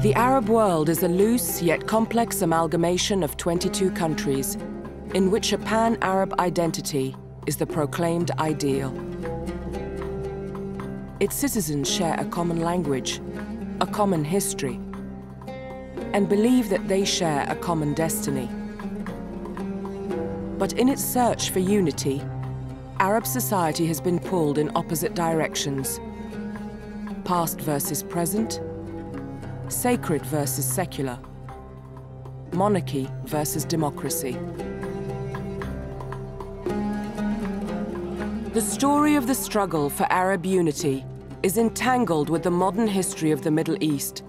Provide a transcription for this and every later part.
The Arab world is a loose yet complex amalgamation of 22 countries in which a pan-Arab identity is the proclaimed ideal. Its citizens share a common language, a common history, and believe that they share a common destiny. But in its search for unity, Arab society has been pulled in opposite directions. Past versus present, sacred versus secular, monarchy versus democracy. The story of the struggle for Arab unity is entangled with the modern history of the Middle East,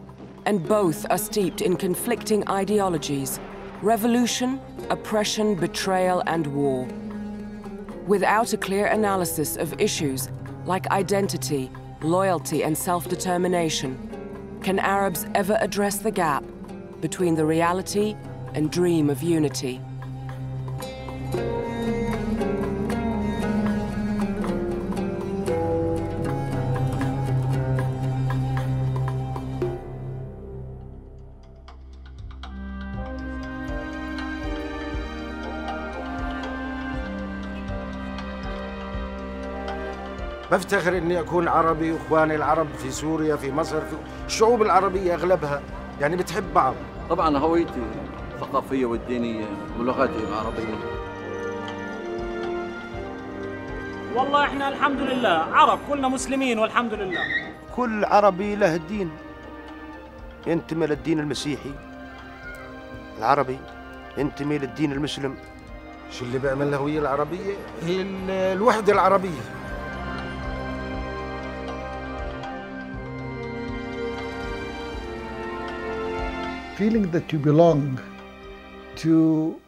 and both are steeped in conflicting ideologies, revolution, oppression, betrayal, and war. Without a clear analysis of issues like identity, loyalty, and self-determination, can Arabs ever address the gap between the reality and dream of unity? بفتخر إني أكون عربي واخواني العرب في سوريا في مصر في الشعوب العربية أغلبها. يعني بتحب بعض. طبعا هويتي الثقافية والدينية ولغتي العربية والله إحنا الحمد لله عرب كلنا مسلمين والحمد لله. كل عربي له دين. ينتمي للدين المسيحي العربي. ينتمي للدين المسلم. شو اللي بيعمل الهوية العربية؟ هي ال- الوحدة feeling that you belong to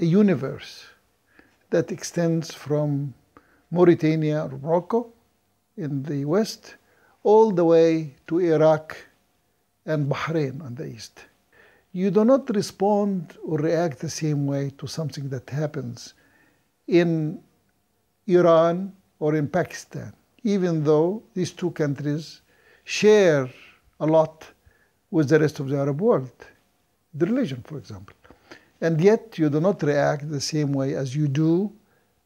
a universe that extends from Mauritania or Morocco in the west all the way to Iraq and Bahrain on the east. You do not respond or react the same way to something that happens in Iran or in Pakistan, even though these two countries share a lot with the rest of the Arab world, the religion, for example. And yet you do not react the same way as you do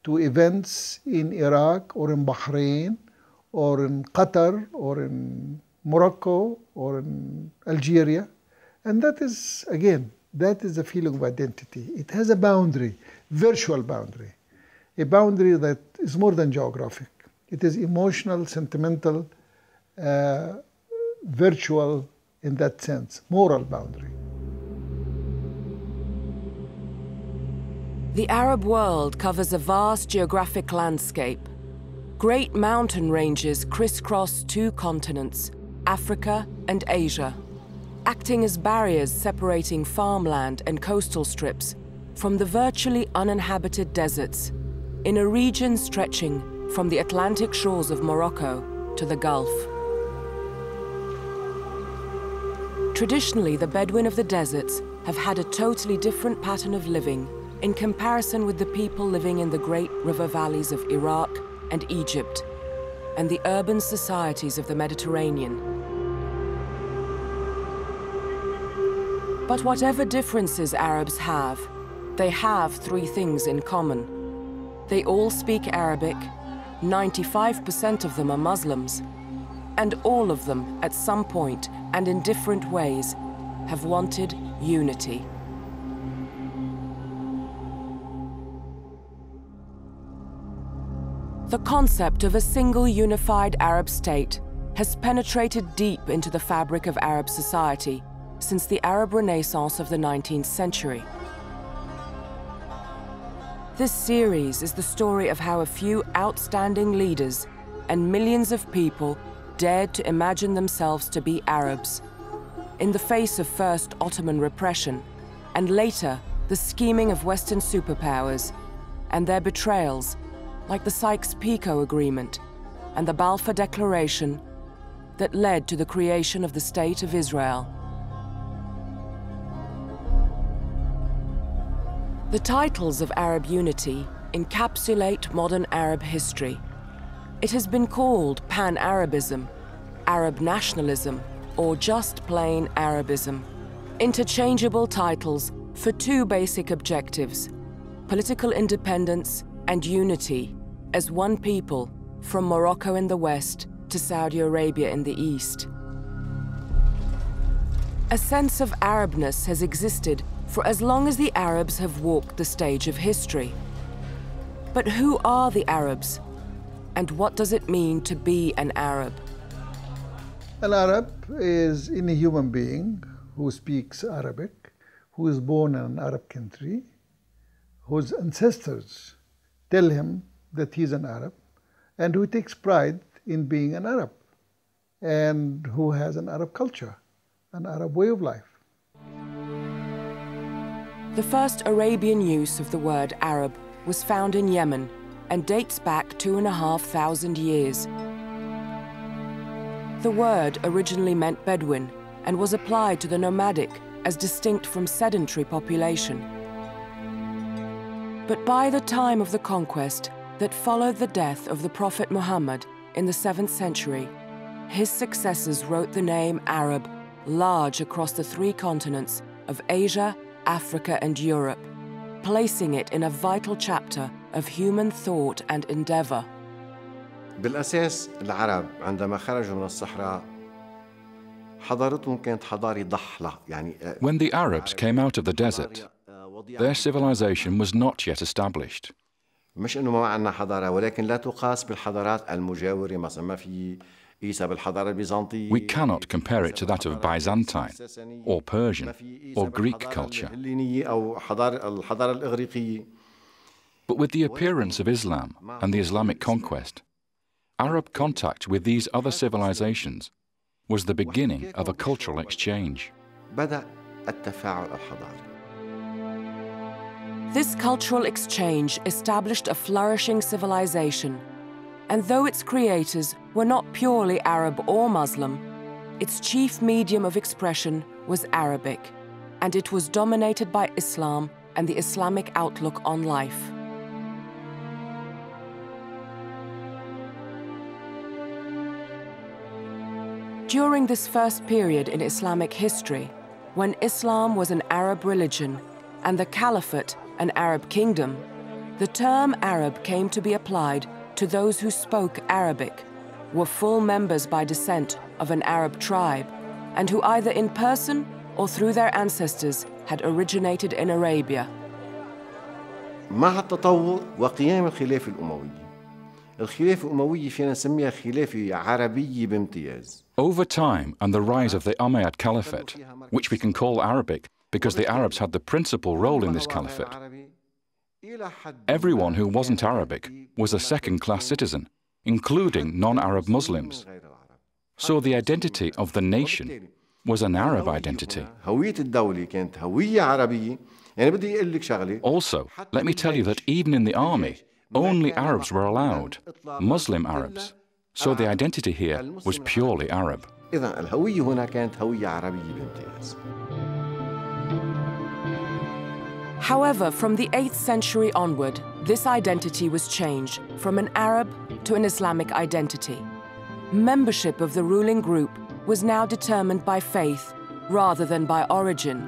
to events in Iraq or in Bahrain or in Qatar or in Morocco or in Algeria. And that is, again, that is a feeling of identity. It has a boundary, virtual boundary, a boundary that is more than geographic. It is emotional, sentimental, uh, virtual in that sense, moral boundary. The Arab world covers a vast geographic landscape. Great mountain ranges crisscross two continents, Africa and Asia, acting as barriers separating farmland and coastal strips from the virtually uninhabited deserts in a region stretching from the Atlantic shores of Morocco to the Gulf. Traditionally, the Bedouin of the deserts have had a totally different pattern of living in comparison with the people living in the great river valleys of Iraq and Egypt and the urban societies of the Mediterranean. But whatever differences Arabs have, they have three things in common. They all speak Arabic, 95% of them are Muslims, and all of them, at some point and in different ways, have wanted unity. The concept of a single unified Arab state has penetrated deep into the fabric of Arab society since the Arab Renaissance of the 19th century. This series is the story of how a few outstanding leaders and millions of people dared to imagine themselves to be Arabs in the face of first Ottoman repression and later the scheming of Western superpowers and their betrayals like the Sykes-Picot Agreement and the Balfour Declaration that led to the creation of the State of Israel. The titles of Arab unity encapsulate modern Arab history. It has been called Pan-Arabism, Arab nationalism, or just plain Arabism. Interchangeable titles for two basic objectives political independence and unity as one people from Morocco in the west to Saudi Arabia in the east. A sense of Arabness has existed for as long as the Arabs have walked the stage of history. But who are the Arabs? And what does it mean to be an Arab? An Arab is any human being who speaks Arabic, who is born in an Arab country, whose ancestors tell him that he's an Arab, and who takes pride in being an Arab, and who has an Arab culture, an Arab way of life. The first Arabian use of the word Arab was found in Yemen and dates back two and a half thousand years. The word originally meant Bedouin and was applied to the nomadic as distinct from sedentary population. But by the time of the conquest that followed the death of the Prophet Muhammad in the 7th century, his successors wrote the name Arab large across the three continents of Asia, Africa, and Europe placing it in a vital chapter of human thought and endeavor. بالأساس العرب عندما خرجوا من الصحراء حضارتهم كانت حضارة ضحلة يعني When the Arabs came out of the desert, their civilization was not yet established. مش انه ما عندنا حضاره ولكن لا تقاس بالحضارات المجاوره مثلا ما في قيسها بالحضاره البيزنطيه We cannot compare it to that of Byzantine, or Persian, or Greek culture. الهلينيه او حضاره الحضاره الاغريقيه But with the appearance of Islam and the Islamic conquest, Arab contact with these other civilizations was the beginning of a cultural exchange. بدا التفاعل الحضاري this cultural exchange established a flourishing civilization, and though its creators were not purely Arab or Muslim, its chief medium of expression was Arabic, and it was dominated by Islam and the Islamic outlook on life. During this first period in Islamic history, when Islam was an Arab religion and the Caliphate an Arab kingdom, the term Arab came to be applied to those who spoke Arabic, were full members by descent of an Arab tribe, and who either in person or through their ancestors had originated in Arabia. مع التطور وقيام الخلافة الأموية الخلافة الأموية فينا نسميها خلافة عربية بامتياز Over time and the rise of the Umayyad Caliphate, which we can call Arabic because the Arabs had the principal role in this caliphate. Everyone who wasn't Arabic was a second-class citizen, including non-Arab Muslims. So the identity of the nation was an Arab identity. Also, let me tell you that even in the army, only Arabs were allowed, Muslim Arabs. So the identity here was purely Arab. However, from the 8th century onward, this identity was changed from an Arab to an Islamic identity. Membership of the ruling group was now determined by faith rather than by origin.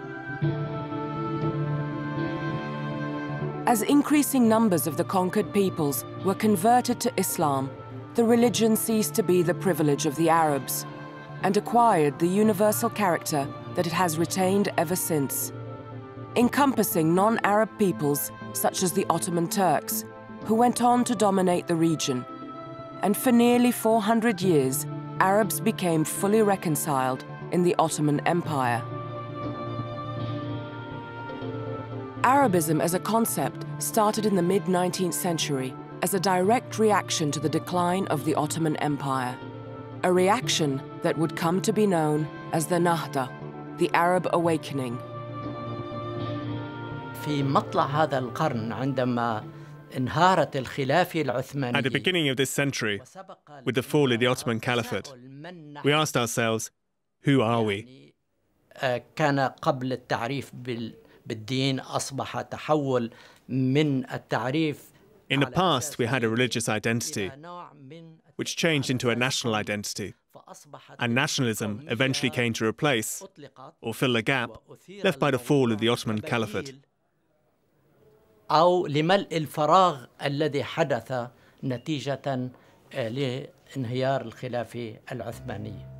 As increasing numbers of the conquered peoples were converted to Islam, the religion ceased to be the privilege of the Arabs and acquired the universal character that it has retained ever since encompassing non Arab peoples such as the Ottoman Turks, who went on to dominate the region. And for nearly 400 years, Arabs became fully reconciled in the Ottoman Empire. Arabism as a concept started in the mid 19th century as a direct reaction to the decline of the Ottoman Empire. A reaction that would come to be known as the Nahda, the Arab Awakening. في مطلع هذا القرن عندما انهارت الخلافة العثمانية At the beginning of this century, with the fall of the Ottoman Caliphate, we asked ourselves, who are we? كان قبل التعريف بال- بالدين أصبح تحول من التعريف In the past, we had a religious identity, which changed into a national identity. and nationalism eventually came to replace or fill the gap left by the fall of the Ottoman Caliphate. أو لملء الفراغ الذي حدث نتيجة لانهيار الخلافة العثمانية